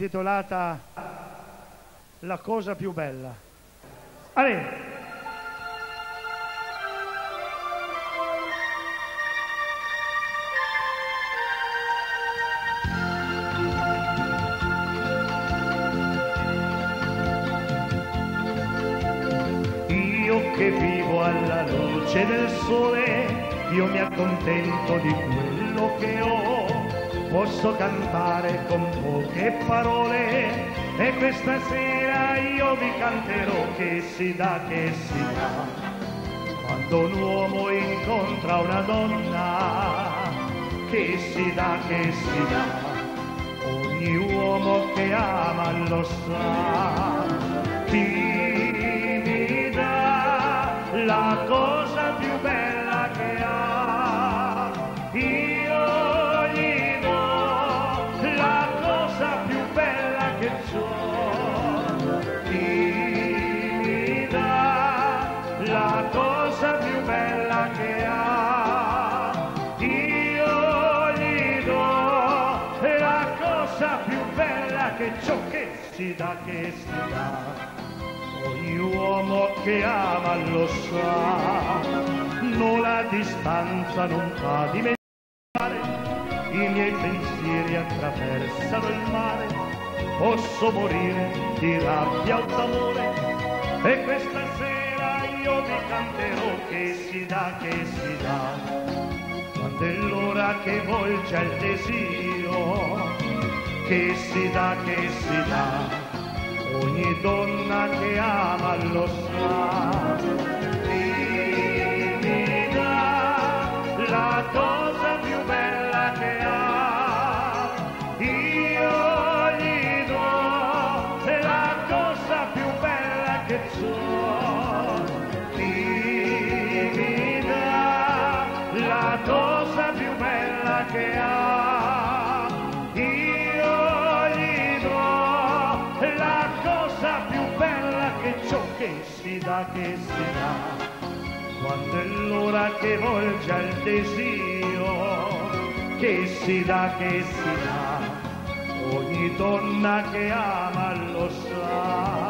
titolata La cosa più bella. Io che vivo alla luce del sole, io mi accontento di quello che ho posso cantare con poche parole e questa sera io vi canterò che si dà, che si dà. Quando un uomo incontra una donna, che si dà, che si dà. Ogni uomo che ama lo sa. Chi che ciò che si dà, che si dà. Ogni uomo che ama lo sa, non la distanza non fa dimenticare, i miei pensieri attraversano il mare, posso morire di rabbia o d'amore, e questa sera io vi canterò che si dà, che si dà, quando è l'ora che volge il desio, che si dà, che si dà ogni donna che ama lo sa. Dà la cosa più bella che ha, io gli do la cosa più bella che ho. Dà la cosa più bella che ha, si dà, che si dà. Quando è l'ora che volge il desio, che si dà, che si dà. Ogni donna che ama lo sa.